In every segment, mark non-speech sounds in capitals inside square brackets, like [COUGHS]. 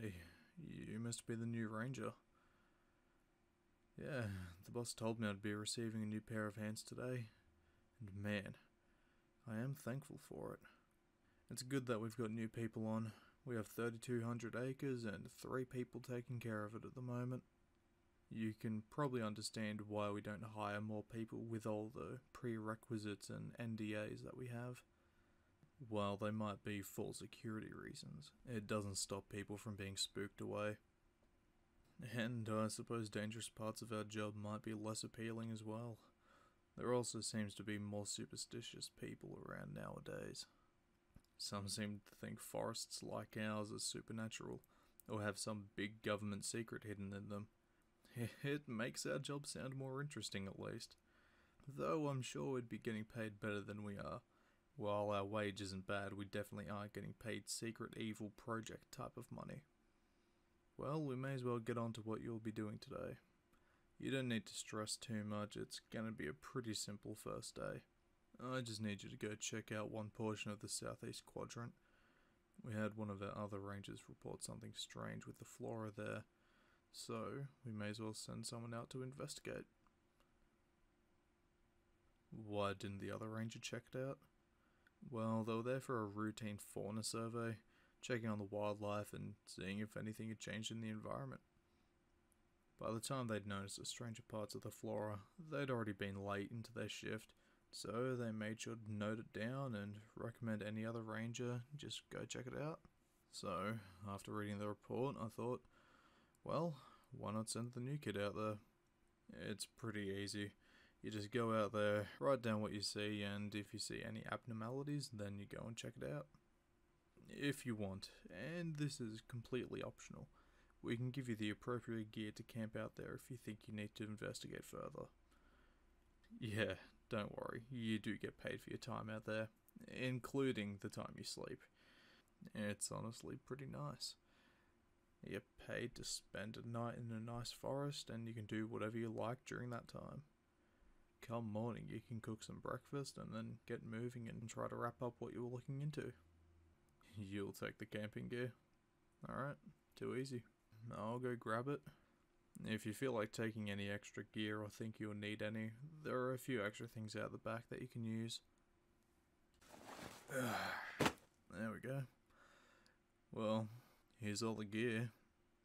Hey, you must be the new ranger. Yeah, the boss told me I'd be receiving a new pair of hands today. And man, I am thankful for it. It's good that we've got new people on. We have 3,200 acres and three people taking care of it at the moment. You can probably understand why we don't hire more people with all the prerequisites and NDAs that we have. While they might be for security reasons, it doesn't stop people from being spooked away. And I suppose dangerous parts of our job might be less appealing as well. There also seems to be more superstitious people around nowadays. Some seem to think forests like ours are supernatural, or have some big government secret hidden in them. [LAUGHS] It makes our job sound more interesting at least. Though I'm sure we'd be getting paid better than we are. While our wage isn't bad, we definitely aren't getting paid secret evil project type of money. Well, we may as well get on to what you'll be doing today. You don't need to stress too much, it's going to be a pretty simple first day. I just need you to go check out one portion of the southeast quadrant. We had one of our other rangers report something strange with the flora there, so we may as well send someone out to investigate. Why didn't the other ranger check it out? Well, they were there for a routine fauna survey, checking on the wildlife and seeing if anything had changed in the environment. By the time they'd noticed the stranger parts of the flora, they'd already been late into their shift, so they made sure to note it down and recommend any other ranger just go check it out. So, after reading the report, I thought, well, why not send the new kid out there? It's pretty easy. You just go out there, write down what you see, and if you see any abnormalities, then you go and check it out. If you want, and this is completely optional, we can give you the appropriate gear to camp out there if you think you need to investigate further. Yeah, don't worry, you do get paid for your time out there, including the time you sleep. It's honestly pretty nice. You get paid to spend a night in a nice forest, and you can do whatever you like during that time. Come morning, you can cook some breakfast and then get moving and try to wrap up what you were looking into. [LAUGHS] You'll take the camping gear. Alright, too easy. I'll go grab it. If you feel like taking any extra gear or think you'll need any, there are a few extra things out the back that you can use. [SIGHS] there we go. Well, here's all the gear.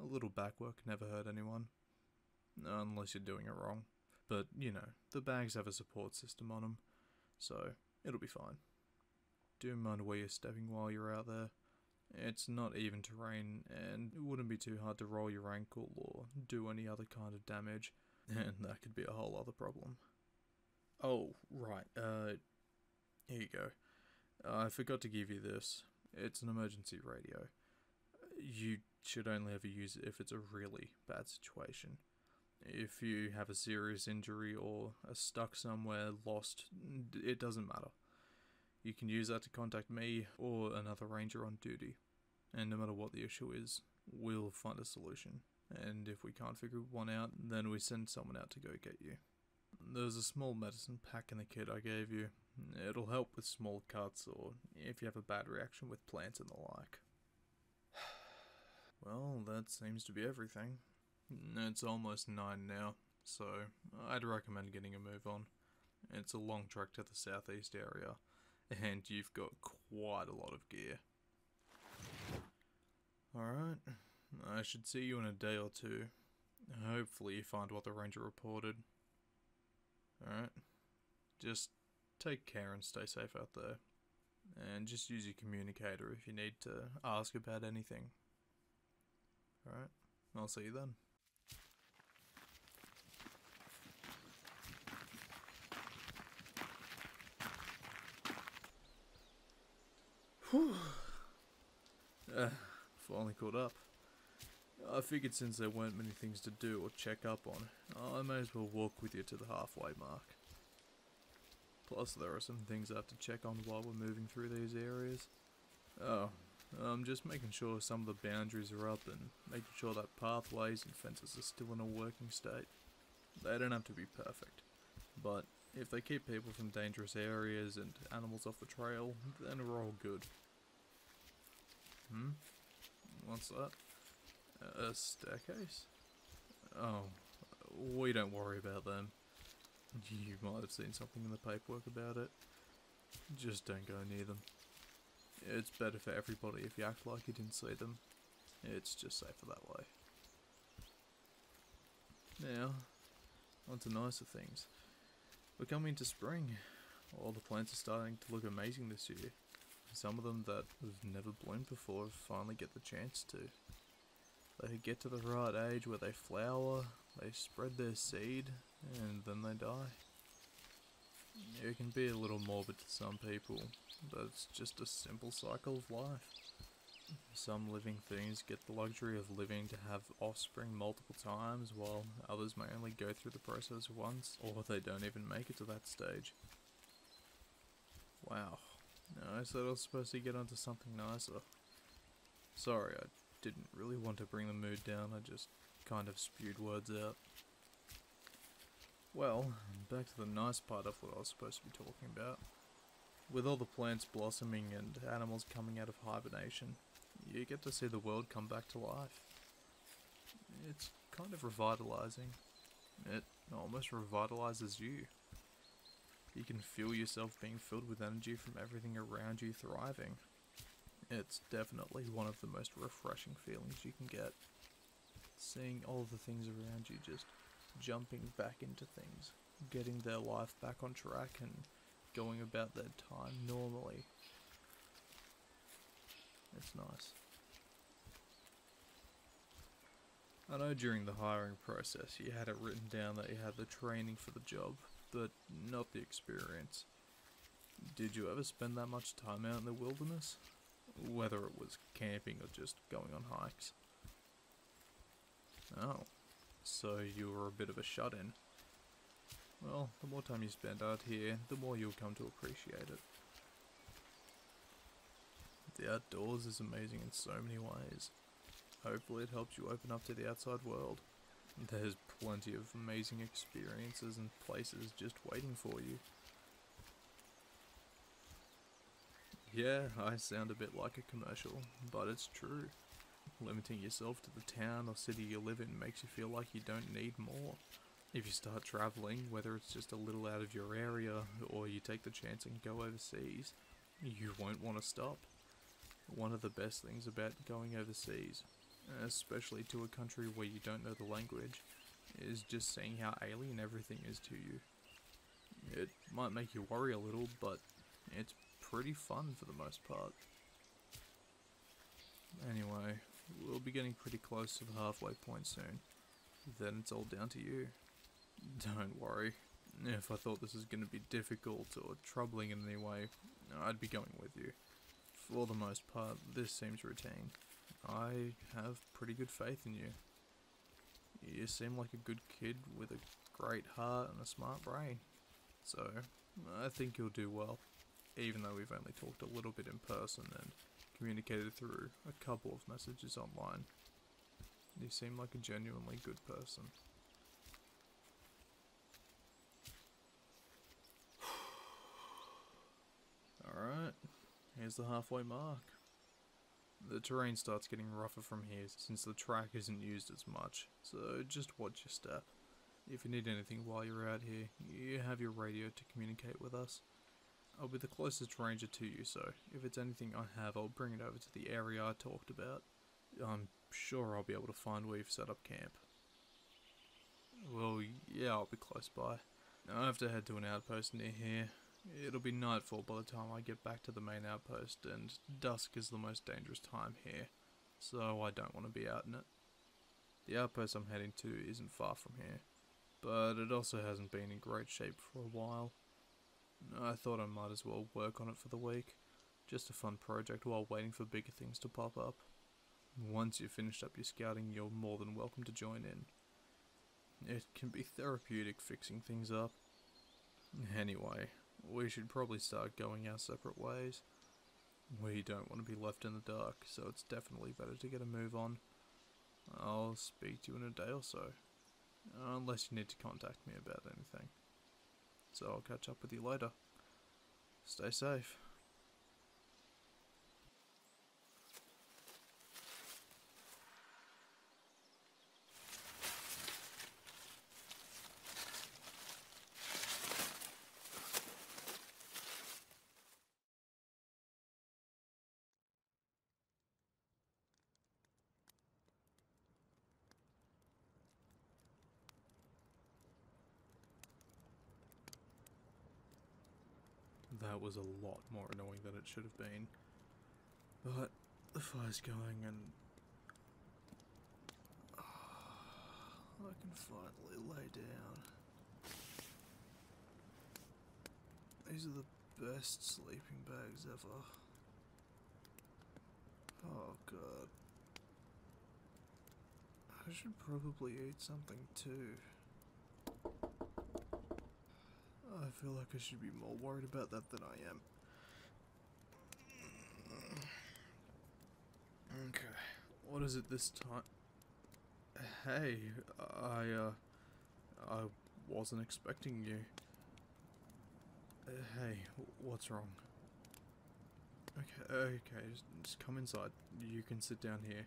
A little backwork never hurt anyone. Unless you're doing it wrong. But, you know, the bags have a support system on them, so it'll be fine. Do mind where you're stepping while you're out there. It's not even terrain, and it wouldn't be too hard to roll your ankle or do any other kind of damage, [LAUGHS] and that could be a whole other problem. Oh, right, uh, here you go. I forgot to give you this. It's an emergency radio. You should only ever use it if it's a really bad situation. If you have a serious injury or are stuck somewhere, lost, it doesn't matter. You can use that to contact me or another ranger on duty. And no matter what the issue is, we'll find a solution. And if we can't figure one out, then we send someone out to go get you. There's a small medicine pack in the kit I gave you. It'll help with small cuts or if you have a bad reaction with plants and the like. [SIGHS] Well, that seems to be everything. It's almost 9 now, so I'd recommend getting a move on. It's a long trek to the southeast area, and you've got quite a lot of gear. Alright, I should see you in a day or two. Hopefully you find what the ranger reported. Alright, just take care and stay safe out there. And just use your communicator if you need to ask about anything. Alright, I'll see you then. Whew. Uh, finally caught up. I figured since there weren't many things to do or check up on, I may as well walk with you to the halfway mark. Plus there are some things I have to check on while we're moving through these areas. Oh, I'm just making sure some of the boundaries are up and making sure that pathways and fences are still in a working state. They don't have to be perfect, but if they keep people from dangerous areas and animals off the trail, then we're all good. Hmm? What's that? A staircase? Oh, we don't worry about them. You might have seen something in the paperwork about it. Just don't go near them. It's better for everybody if you act like you didn't see them. It's just safer that way. Now, on to nicer things. We're coming to spring. All the plants are starting to look amazing this year. Some of them that have never bloomed before finally get the chance to. They get to the right age where they flower, they spread their seed, and then they die. It can be a little morbid to some people, but it's just a simple cycle of life. Some living things get the luxury of living to have offspring multiple times, while others may only go through the process once, or they don't even make it to that stage. Wow. No, I said I was supposed to get onto something nicer. Sorry, I didn't really want to bring the mood down, I just kind of spewed words out. Well, back to the nice part of what I was supposed to be talking about. With all the plants blossoming and animals coming out of hibernation, you get to see the world come back to life. It's kind of revitalizing. It almost revitalizes you. You can feel yourself being filled with energy from everything around you thriving. It's definitely one of the most refreshing feelings you can get. Seeing all the things around you just jumping back into things, getting their life back on track and going about their time normally. It's nice. I know during the hiring process you had it written down that you had the training for the job, but not the experience. Did you ever spend that much time out in the wilderness? Whether it was camping or just going on hikes? Oh, so you were a bit of a shut-in. Well, the more time you spend out here, the more you'll come to appreciate it. The outdoors is amazing in so many ways. Hopefully it helps you open up to the outside world. There's plenty of amazing experiences and places just waiting for you. Yeah, I sound a bit like a commercial, but it's true. Limiting yourself to the town or city you live in makes you feel like you don't need more. If you start travelling, whether it's just a little out of your area or you take the chance and go overseas, you won't want to stop. One of the best things about going overseas, especially to a country where you don't know the language, is just seeing how alien everything is to you. It might make you worry a little, but it's pretty fun for the most part. Anyway, we'll be getting pretty close to the halfway point soon. Then it's all down to you. Don't worry. If I thought this was going to be difficult or troubling in any way, I'd be going with you. For the most part, this seems routine. I have pretty good faith in you. You seem like a good kid with a great heart and a smart brain. So, I think you'll do well, even though we've only talked a little bit in person and communicated through a couple of messages online. You seem like a genuinely good person. Alright, the halfway mark. The terrain starts getting rougher from here since the track isn't used as much, so just watch your step. If you need anything while you're out here, you have your radio to communicate with us. I'll be the closest ranger to you, so if it's anything I have, I'll bring it over to the area I talked about. I'm sure I'll be able to find where you've set up camp. Well, yeah, I'll be close by. I have to head to an outpost near here. It'll be nightfall by the time I get back to the main outpost, and dusk is the most dangerous time here, so I don't want to be out in it. The outpost I'm heading to isn't far from here, but it also hasn't been in great shape for a while. I thought I might as well work on it for the week. Just a fun project while waiting for bigger things to pop up. Once you've finished up your scouting, you're more than welcome to join in. It can be therapeutic fixing things up. Anyway, we should probably start going our separate ways. We don't want to be left in the dark, so it's definitely better to get a move on. I'll speak to you in a day or so, unless you need to contact me about anything. So I'll catch up with you later. Stay safe. That was a lot more annoying than it should have been. But the fire's going and [SIGHS] I can finally lay down. These are the best sleeping bags ever. Oh god. I should probably eat something too. I feel like I should be more worried about that than I am. Okay, what is it this time? Hey, I, uh, I wasn't expecting you. Uh, hey, what's wrong? Okay, okay, just, just come inside. You can sit down here.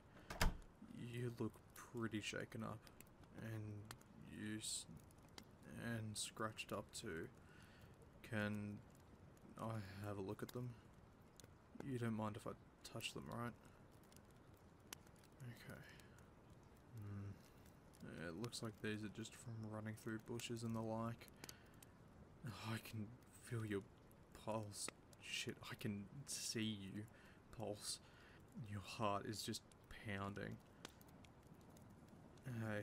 You look pretty shaken up, and you and scratched up too. Can I have a look at them? You don't mind if I touch them, right? Okay. Hmm. It looks like these are just from running through bushes and the like. I can feel your pulse. Shit, I can see you pulse. Your heart is just pounding. Hey,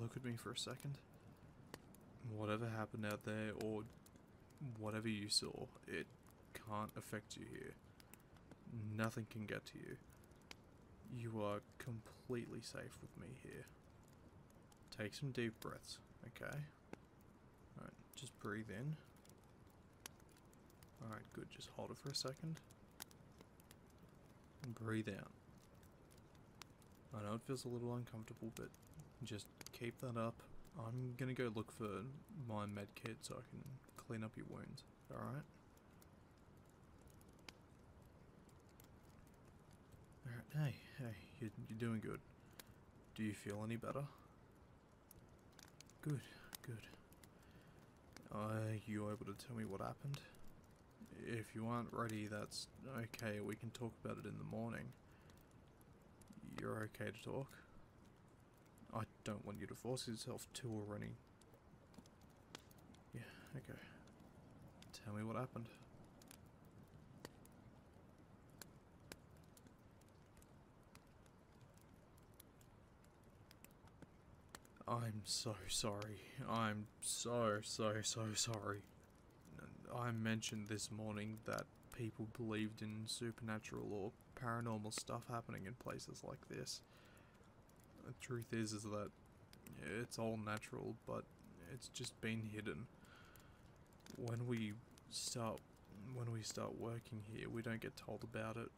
look at me for a second. Whatever happened out there, or whatever you saw, it can't affect you here. Nothing can get to you. You are completely safe with me here. Take some deep breaths, okay? Alright, just breathe in. Alright, good. Just hold it for a second. And breathe out. I know it feels a little uncomfortable, but just keep that up. I'm gonna go look for my med kit so I can clean up your wounds. Alright? Alright, hey, hey, you're, you're doing good. Do you feel any better? Good, good. Are you able to tell me what happened? If you aren't ready, that's okay. We can talk about it in the morning. You're okay to talk? I don't want you to force yourself to any. Yeah, okay. Tell me what happened. I'm so sorry. I'm so, so, so sorry. I mentioned this morning that people believed in supernatural or paranormal stuff happening in places like this. The truth is, is that it's all natural, but it's just been hidden. When we start, when we start working here, we don't get told about it.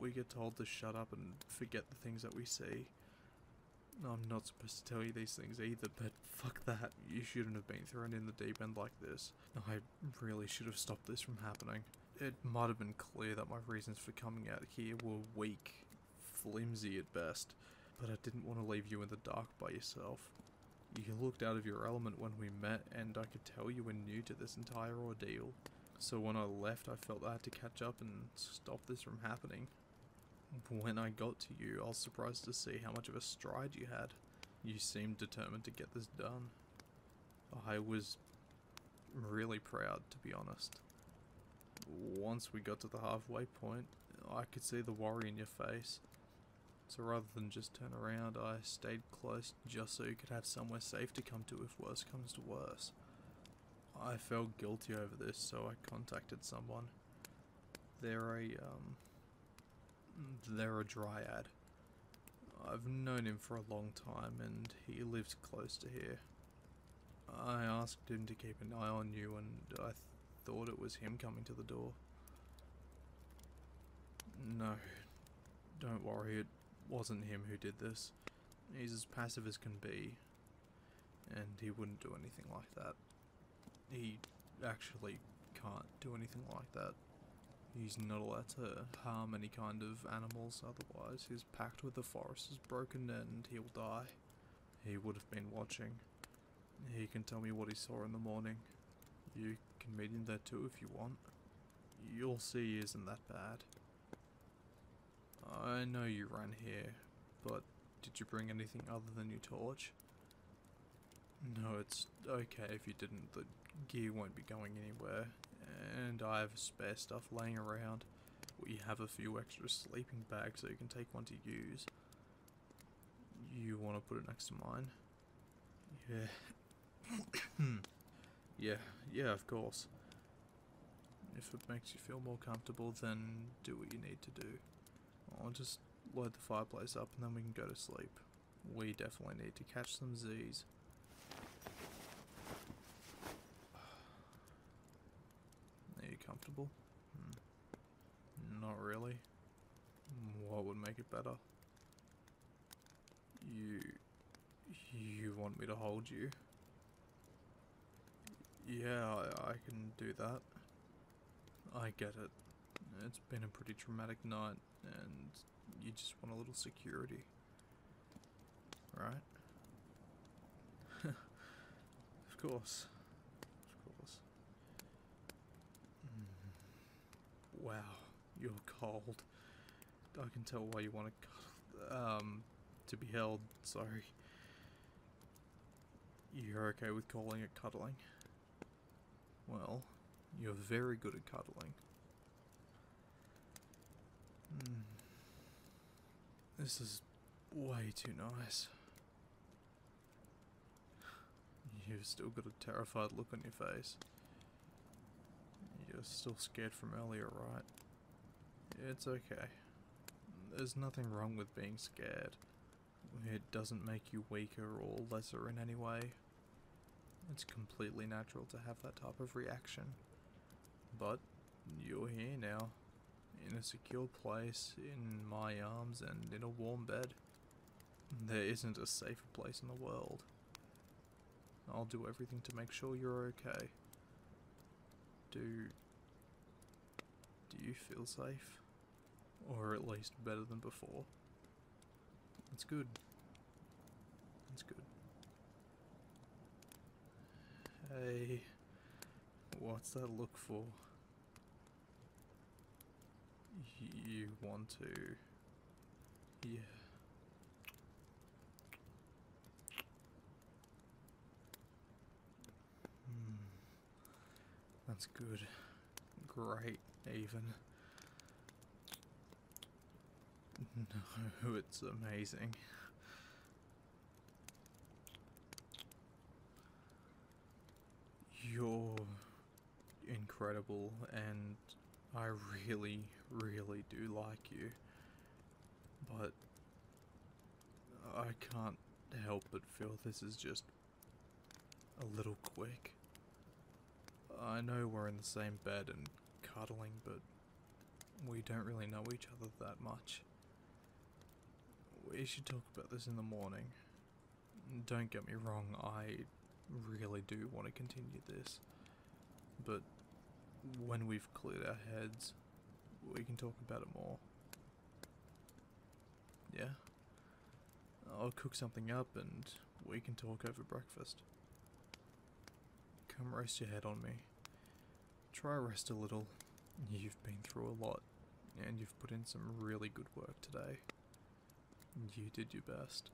We get told to shut up and forget the things that we see. I'm not supposed to tell you these things either, but fuck that. You shouldn't have been thrown in the deep end like this. I really should have stopped this from happening. It might have been clear that my reasons for coming out here were weak, flimsy at best, but I didn't want to leave you in the dark by yourself. You looked out of your element when we met, and I could tell you were new to this entire ordeal. So when I left, I felt I had to catch up and stop this from happening. When I got to you, I was surprised to see how much of a stride you had. You seemed determined to get this done. I was really proud, to be honest. Once we got to the halfway point, I could see the worry in your face. So rather than just turn around, I stayed close just so you could have somewhere safe to come to if worse comes to worse. I felt guilty over this, so I contacted someone. They're a, um, they're a dryad. I've known him for a long time and he lives close to here. I asked him to keep an eye on you and I th thought it was him coming to the door. No, don't worry, it wasn't him who did this. He's as passive as can be, and he wouldn't do anything like that. He actually can't do anything like that. He's not allowed to harm any kind of animals, otherwise his pact with the forest is broken and he'll die. He would have been watching. He can tell me what he saw in the morning. You can meet him there too if you want. You'll see he isn't that bad. I know you ran here, but did you bring anything other than your torch? No, it's okay if you didn't. The gear won't be going anywhere, And I have spare stuff laying around. We have a few extra sleeping bags so you can take one to use. You want to put it next to mine? Yeah. [COUGHS] yeah, yeah, of course. If it makes you feel more comfortable, then do what you need to do. I'll just load the fireplace up and then we can go to sleep. We definitely need to catch some Z's. Are you comfortable? Hmm. Not really. What would make it better? You. You want me to hold you? Yeah, I, I can do that. I get it. It's been a pretty traumatic night, and you just want a little security. Right? [LAUGHS] of course. Of course. Mm. Wow, you're cold. I can tell why you want to, um, to be held. Sorry. You're okay with calling it cuddling? Well, you're very good at cuddling. Mm. This is way too nice. You've still got a terrified look on your face. You're still scared from earlier, right? It's okay. There's nothing wrong with being scared. It doesn't make you weaker or lesser in any way. It's completely natural to have that type of reaction. But you're here now, in a secure place, in my arms, and in a warm bed. There isn't a safer place in the world. I'll do everything to make sure you're okay. Do. Do you feel safe? Or at least better than before? That's good. That's good. Hey. What's that look for? You want to. Yeah. Hmm. That's good. Great, even. No, [LAUGHS] it's amazing. You're incredible, and I really, really do like you. But I can't help but feel this is just a little quick. I know we're in the same bed and cuddling, but we don't really know each other that much. We should talk about this in the morning. Don't get me wrong, I really do want to continue this. But when we've cleared our heads, we can talk about it more. Yeah? I'll cook something up and we can talk over breakfast. Come rest your head on me. Try rest a little. You've been through a lot, and you've put in some really good work today. You did your best.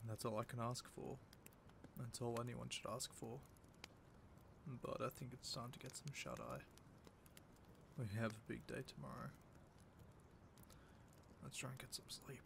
And that's all I can ask for. That's all anyone should ask for. But I think it's time to get some shut eye. We have a big day tomorrow. Let's try and get some sleep.